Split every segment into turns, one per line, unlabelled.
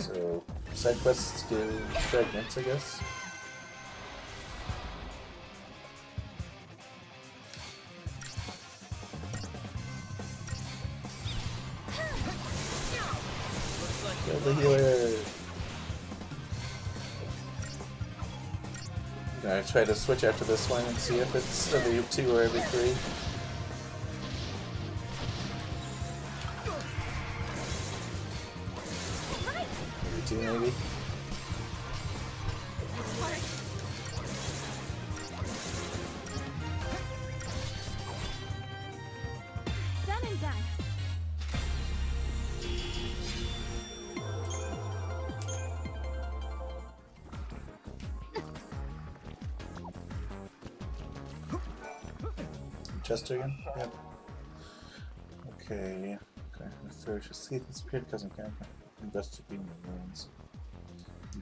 so, side quests give fragments, I guess. Kill the healer! I'm gonna try to switch after this one and see if it's every two or every three. Okay. Okay. The ferocious sea disappeared because of camp investigating the ruins.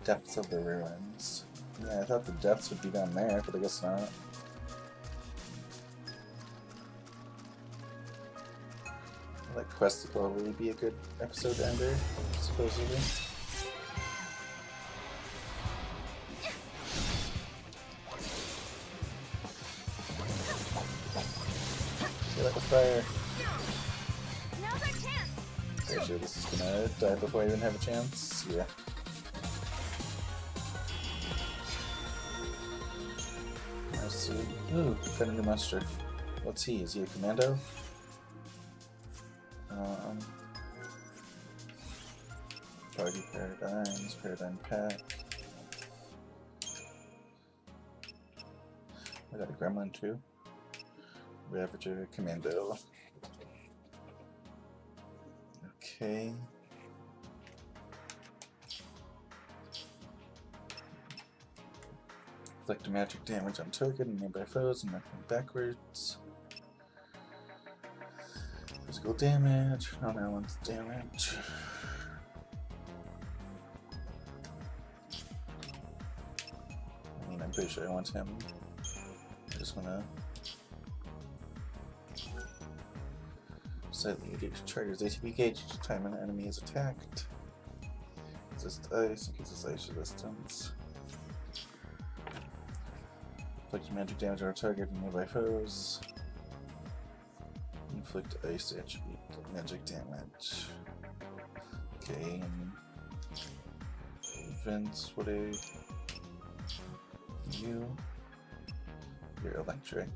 Depths of the ruins. Yeah, I thought the depths would be down there, but I guess not. Like quest would probably be a good episode ender, supposedly. See like a fire. Die before I even have a chance. Yeah. Let's see. Ooh, new monster. What's he? Is he a commando? Um, party paradigms, paradigm pack. I got a gremlin too. Ravager, commando. Okay. Inflict magic damage on target and nearby foes and knock them backwards. Physical damage, non-elements damage. I mean, I'm pretty sure I want him. I just wanna slightly reduce triggers ATB gauge each time an enemy is attacked. Resist ice, increases ice resistance. Inflict magic damage on a target and nearby foes. Inflict ice attribute magic damage. Okay. Vince, what a you? You're electric.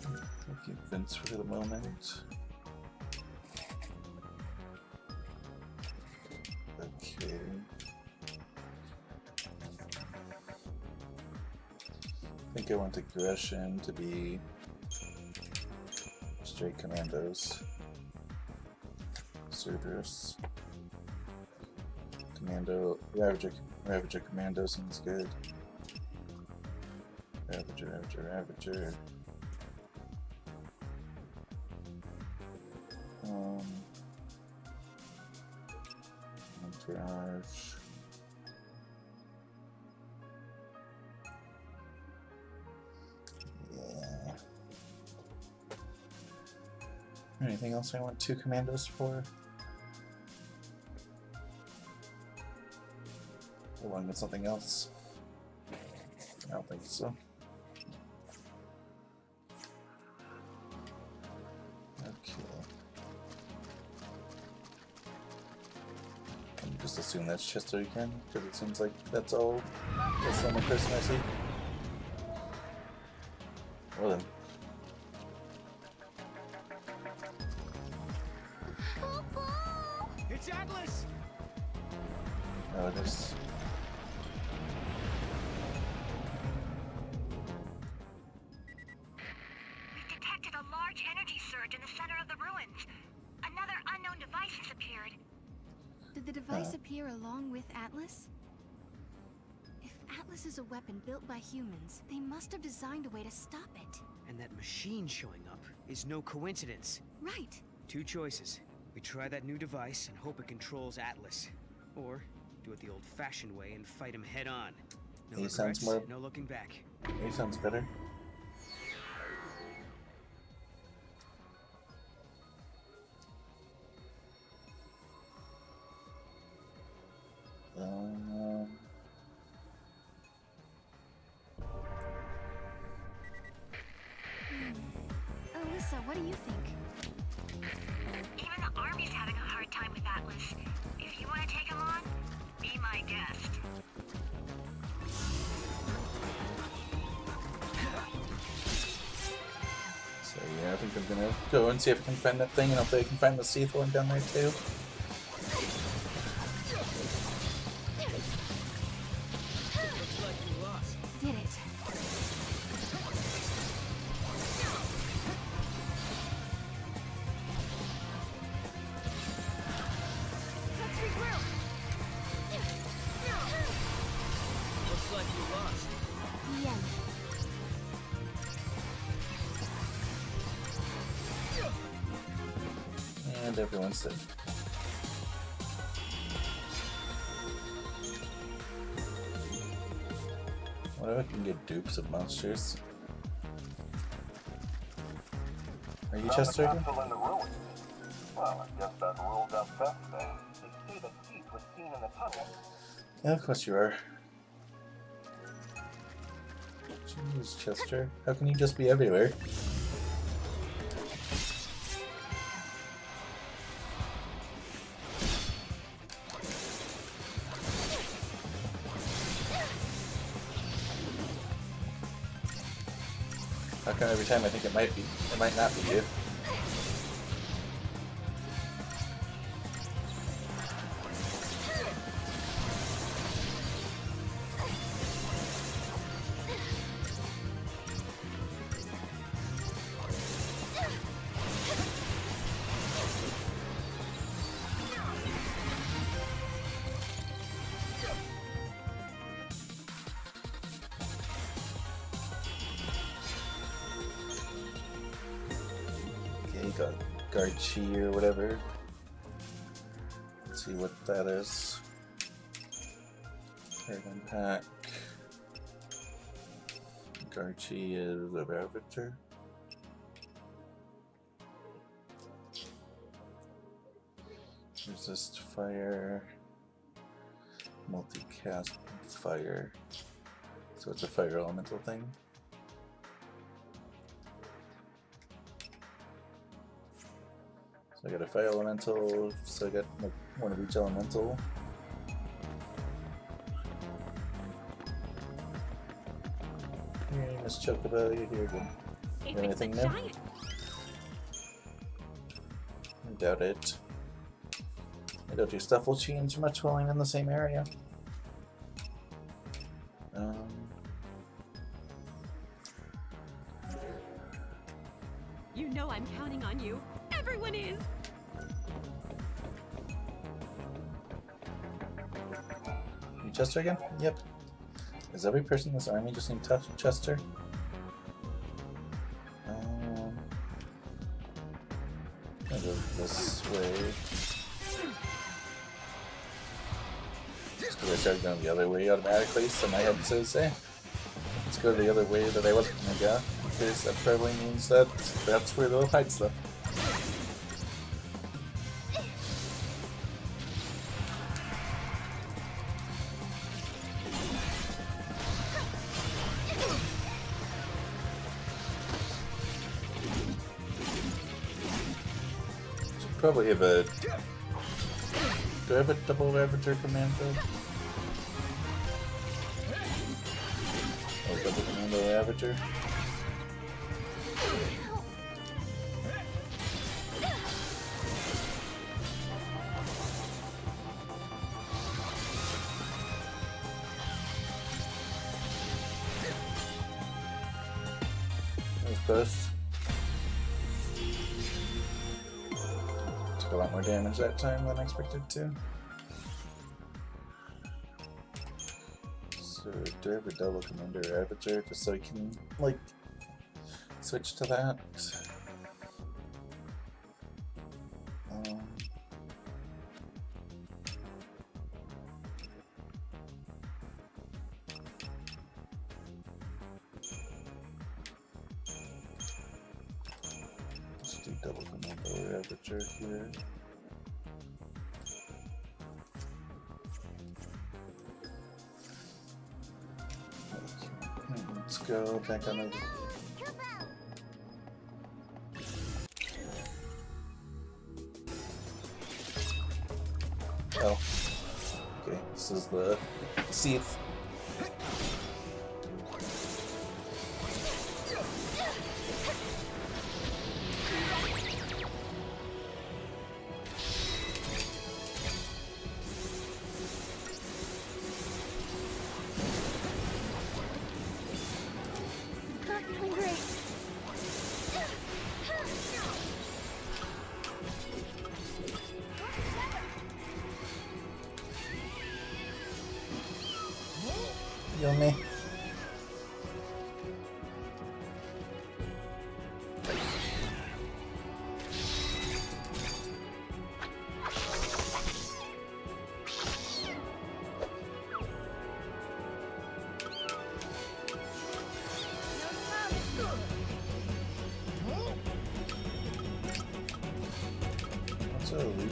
Thank you, Vince, for the moment. I I want aggression to be straight commandos. Cerberus. Commando, Ravager, Ravager Commando seems good. Ravager, Ravager, Ravager. Anything else I want two commandos for? Or one with something else? I don't think so. Assume that's Chester again? Because it seems like that's all. That's the only person I see. Well then.
Atlas
is a weapon built by humans, they must have designed a way to stop it.
And that machine showing up is no coincidence.
Right.
Two choices. We try that new device and hope it controls Atlas. Or do it the old-fashioned way and fight him head on. No
He sounds
regrets,
more-
no looking back.
He sounds better. And see if I can find that thing and hopefully I can find the Cie'th one down there too.
Did it.
Everyone's. What if I can get dupes of monsters? Are you Chester again?
Castle in the ruins. Well, I guess that ruled out best then. They say that Keith was seen in the tunnel.
Yeah, of course you are. Jeez, Chester. How can you just be everywhere? Every time I think it might be, it might not be you? Garchi is a Ravager. Resist fire. Multicast fire. So it's a fire elemental thing. So I got a fire elemental, so I got like, one of each elemental. Miss Chocobo, you're here again. Anything new? I doubt it. I doubt your stuff will change much while I'm in the same area. Um,
You know I'm counting on you. Everyone is.
you Chester again? Yep. Is every person in this army just named Chester? Um, I'll go this way. Because I started going the other way automatically, so my head says, eh, let's go the other way that I wasn't gonna go. Because that probably means that that's where they'll hide. Probably have a. Do I have a double Ravager commando? Oh, double commando Ravager. That was lot more damage that time than I expected to. So do I have a double commander Ravager just so I can like switch to that? let's go back on over Oh. Okay, this is the seat.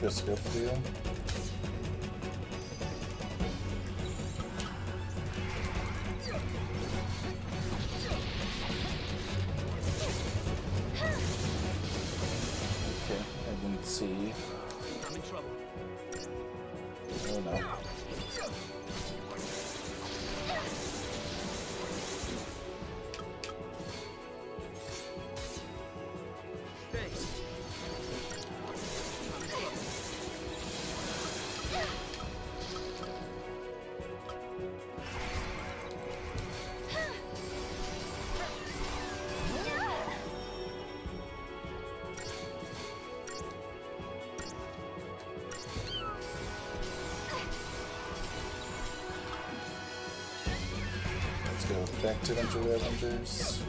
What's a back to Adventure with Avengers.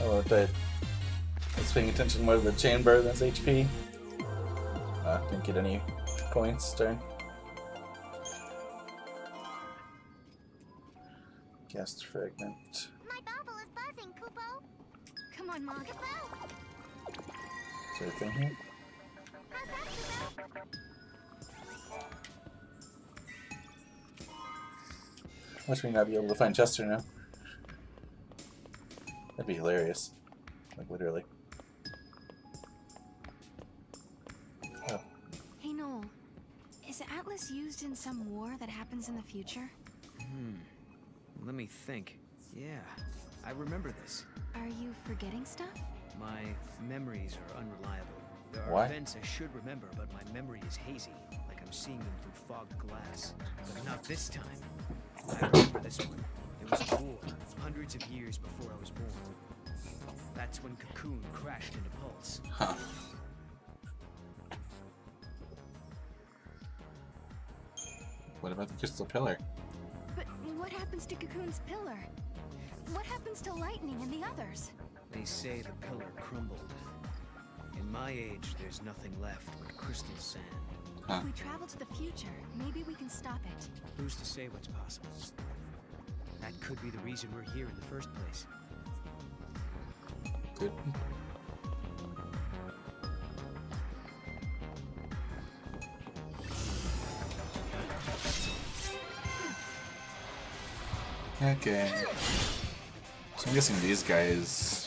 Oh, but I was paying attention more to the chamber than his HP. Uh, didn't get any points turn. Cast fragment.
Is
there a thing here? Wish we not be able to find Chester now. That'd be hilarious. Like literally. Oh,
Hey, Noel. Is Atlas used in some war that happens in the future?
Hmm. Let me think. Yeah, I remember this.
Are you forgetting stuff?
My memories are unreliable. There are
Why?
events I should remember, but my memory is hazy, like I'm seeing them through fogged glass. But not this time. I remember this one. It was a war, hundreds of years before I was born. That's when Cocoon crashed into Pulse.
huh. What about the crystal pillar?
But what happens to Cocoon's pillar? What happens to Lightning and the others?
They say the pillar crumbled. In my age, there's nothing left but crystal sand.
Huh.
If we travel to the future, maybe we can stop it.
Who's to say what's possible? That could be the reason we're here in the first place.
Could be. Okay. So I'm guessing these guys.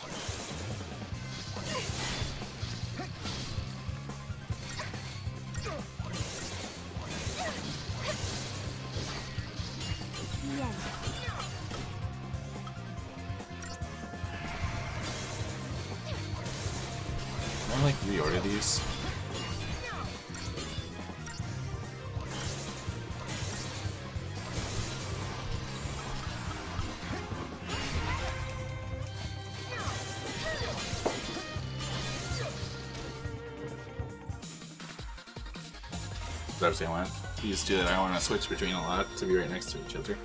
I want. You just do that. I want to switch between a lot to be right next to each other.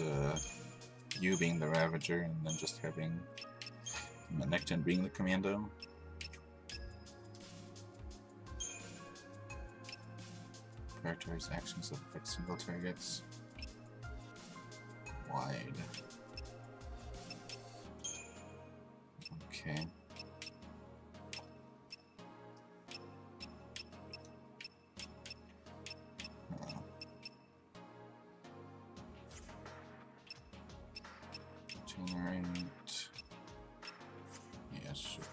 Want uh, you being the Ravager and then just having Menekton being the Commando. Characters' actions that affect single targets. Wide. Okay. Generate. Yes, sure.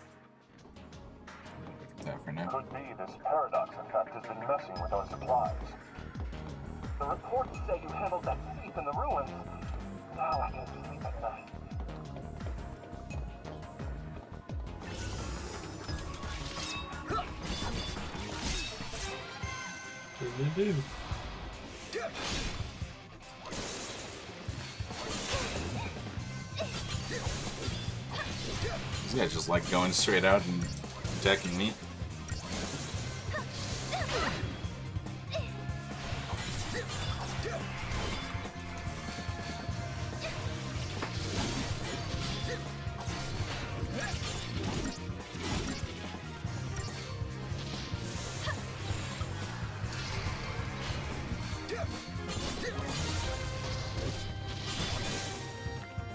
That for now.
Could be this paradox effect has been messing with our supplies. The reports say you handled that thief in the ruins. Now I can sleep at night.
Guys just like going straight out and attacking me.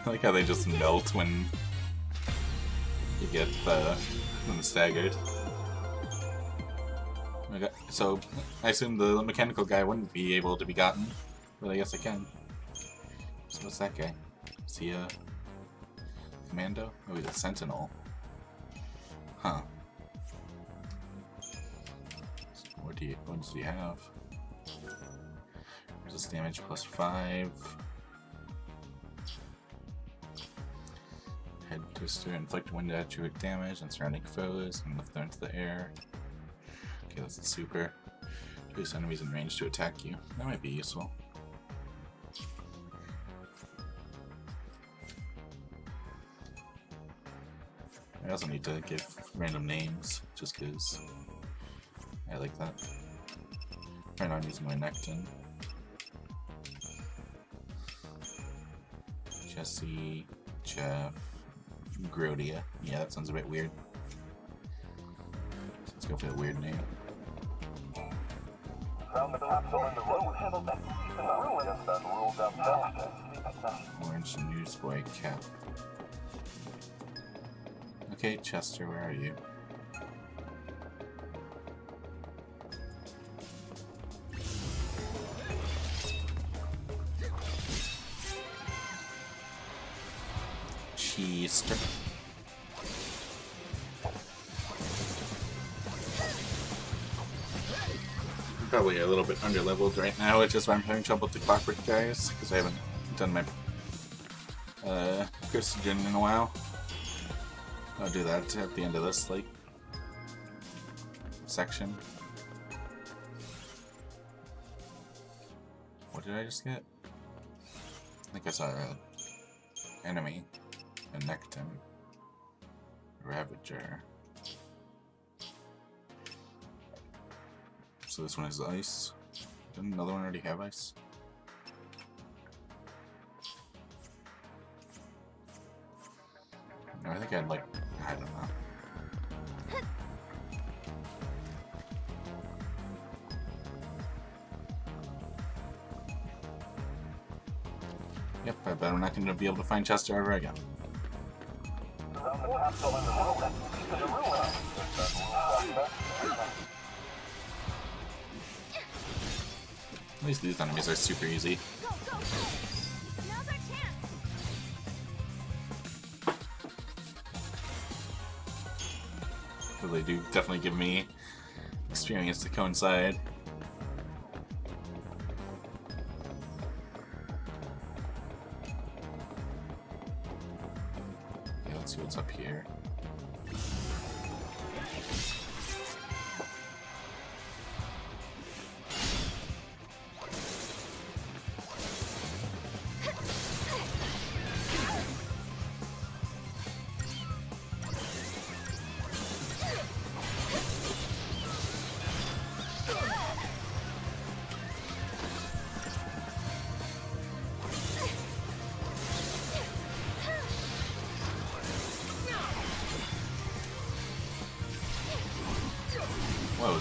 I like how they just melt when get uh, them staggered. So, I assume the mechanical guy wouldn't be able to be gotten, but I guess I can. So what's that guy? Is he a commando? Oh, he's a sentinel. Huh. What do you, what does he have? Resist damage plus 5. is to inflict wind attribute damage on surrounding foes and lift them into the air. Okay, that's a super. Reduce enemies in range to attack you. That might be useful. I also need to give random names, just because I like that. Right now I'm using my nectin. Jesse, Jeff, Grodia. Yeah, that sounds a bit weird. Let's go for the weird name. Orange Newsboy Cap. Okay, Chester, where are you? Probably a little bit underleveled right now, which is why I'm having trouble with the clockwork guys, because I haven't done my uh, Christian in a while. I'll do that at the end of this, like, section. What did I just get? I think I saw a enemy, a Nectin, Ravager. So this one is ice. Didn't another one already have ice? I think I'd like, I don't know. Yep, I bet I'm not going to be able to find Chester ever again. At least these enemies are super easy. They do definitely give me experience to coincide.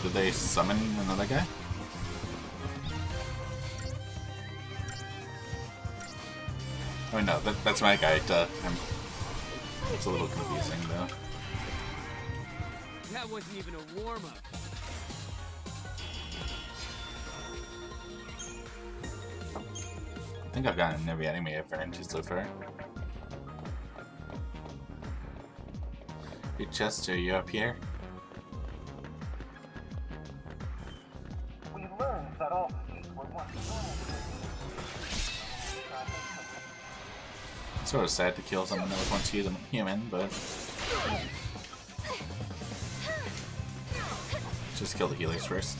Did they summon another guy? Oh no, that, that's my guy. Duh. I'm, it's a little confusing though.
That wasn't even a warm-up.
I think I've gotten every enemy I've run into so far. Hey Chester, you up here? Sort of sad to kill someone that was once human, human, but just kill the healers first.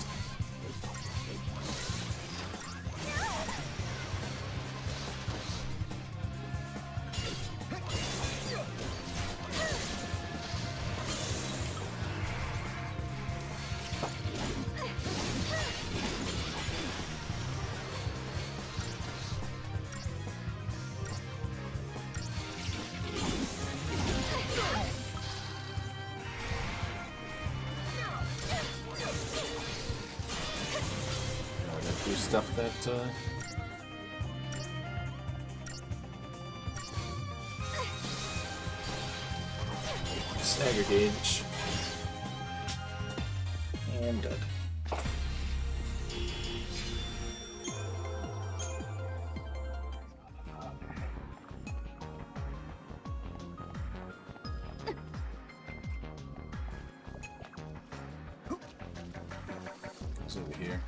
It's over here.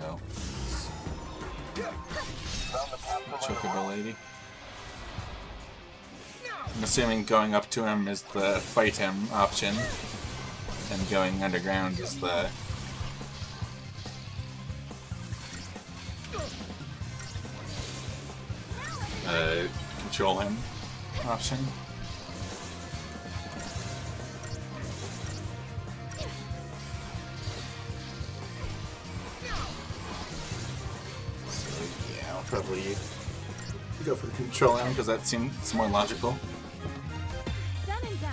No. Chocobo lady. I'm assuming going up to him is the fight him option, and going underground is the uh, control him option. Control him because that seems more logical.
Done and done.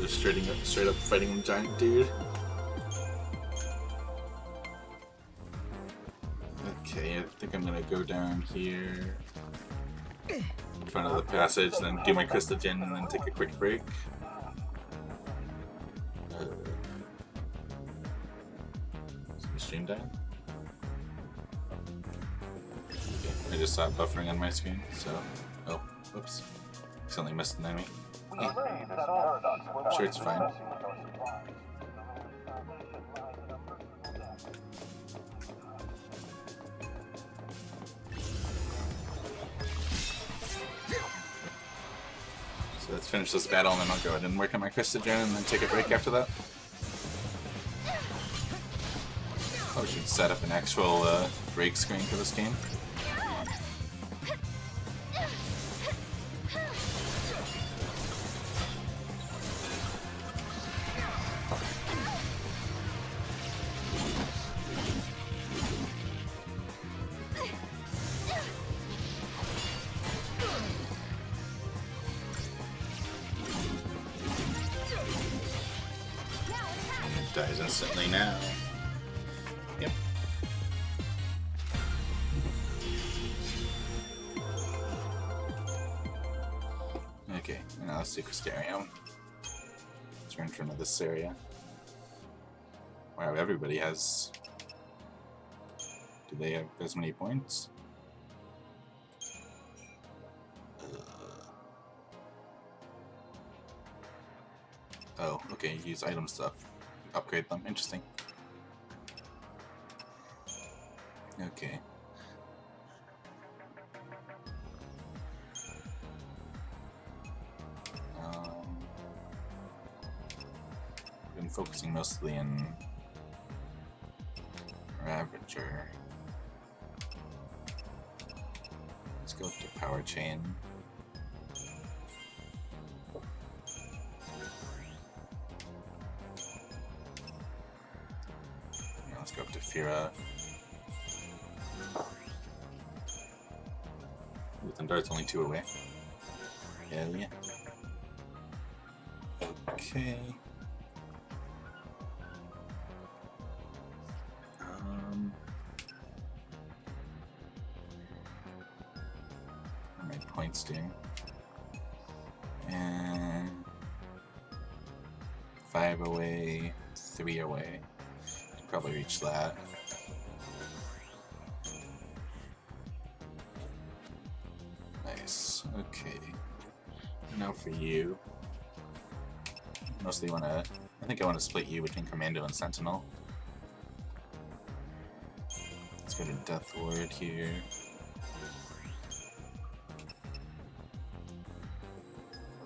Just straight up, straight up fighting a giant dude. Okay, I think I'm gonna go down here in front of the passage, then do my Crystagen, and then take a quick break. Uh, is stream down? I just saw buffering on my screen, so. Oh, oops. Accidentally missed an enemy.
Were
Sure, it's fine. So let's finish this battle and then I'll go ahead and work on my Crystagen and then take a break after that. Oh, we should set up an actual uh, break screen for this game. Dies instantly now. Yep. Okay, now let's do Crystarium. Let's run for another this area. Wow, everybody has. Do they have as many points? Uh, oh, okay, use item to up- upgrade them. Interesting. Okay. Um, been focusing mostly in Ravager. Let's go to Power Chain. Uh, with Ooh, Thundar's only two away. Hell yeah. Okay. Um. All right, points sting. Reach that. Nice. Okay. Now for you. Mostly want to. I think I want to split you between Commando and Sentinel. Let's go to Death Ward here.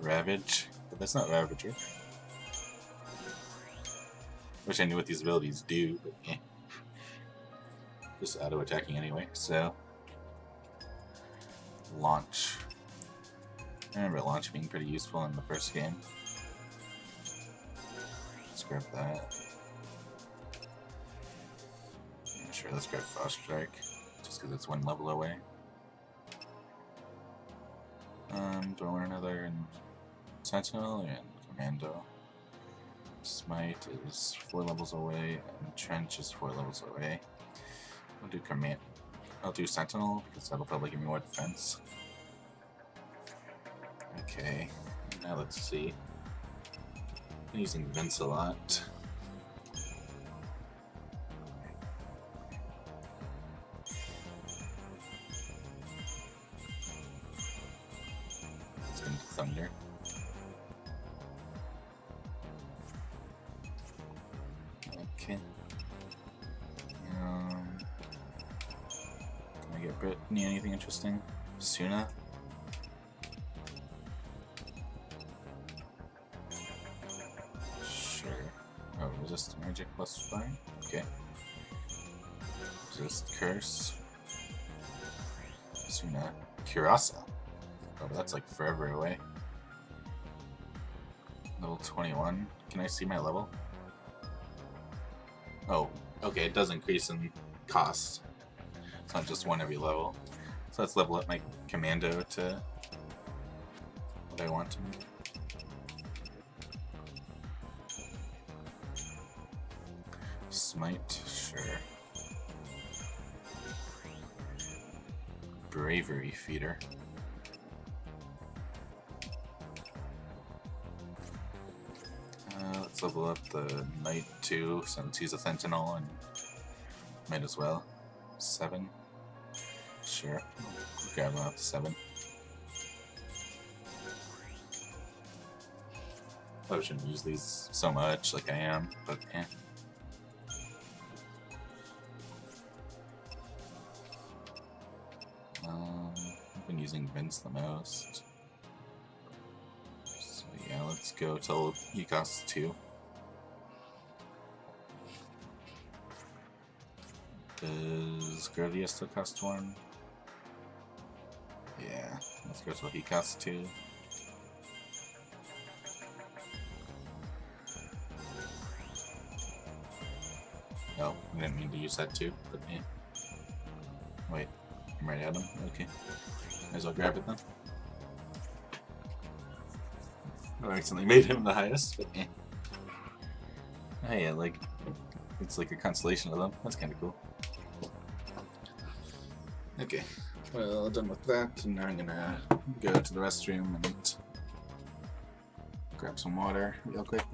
Ravage, but that's not Ravager. Wish I knew what these abilities do, but eh. Just auto attacking anyway, so. Launch. I remember launch being pretty useful in the first game. Let's grab that. Sure, let's grab Frost Strike, just because it's one level away. Um, do I want another in Sentinel and Commando? Smite is four levels away, and Trench is four levels away. I'll do Command. I'll do Sentinel because that'll probably give me more defense. Okay, now let's see. I'm using Vince a lot. Forever away. Level 21. Can I see my level? Oh, okay, it does increase in cost. It's not just one every level. So let's level up my commando to what I want to. Smite, sure. Bravery feeder. Level up the Knight too, since he's a Sentinel and might as well. Seven. Sure. Grab him up to seven. Probably shouldn't use these so much like I am, but eh. Um, I've been using Vince the most. So yeah, let's go till he costs two. Does Gravia still cost one? Yeah, let's go till he costs two. No, I didn't mean to use that too, but yeah. Wait, I'm right at him? Okay. Might as well grab it then. I accidentally made him the highest, but eh. Oh yeah, like, it's like a constellation of them. That's kind of cool. Okay, well, done with that, and now I'm gonna go to the restroom and grab some water real quick.